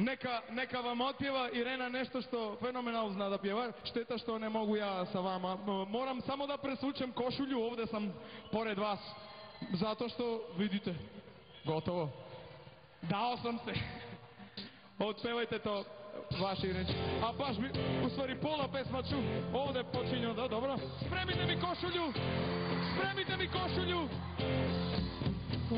Neka, neka vam otpjeva Irena nešto što fenomenalno zna da pjeva. Šteta što ne mogu ja sa vama. Moram samo da presvučem košulju, ovdje sam pored vas. Zato što, vidite, gotovo. Dao sam se. Otpevajte to, vaši reći. A baš mi, u stvari pola pesma ću ovdje počinju, da, dobro. Spremite mi košulju, spremite mi košulju. For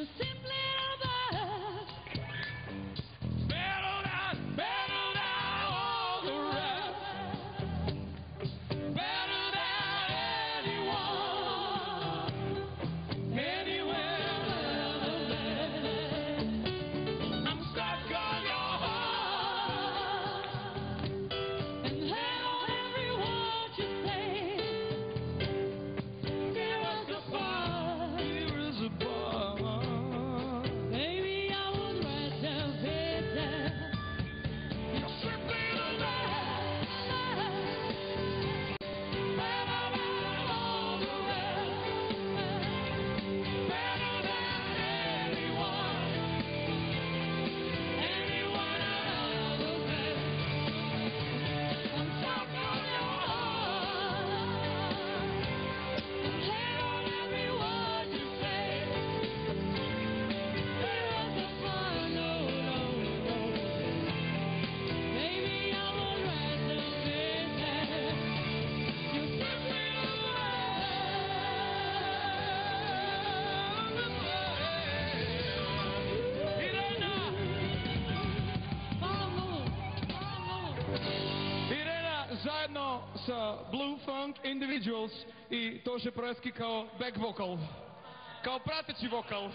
you say sa Blue Funk Individuals i to še preski kao back vokal. Kao prateći vokal.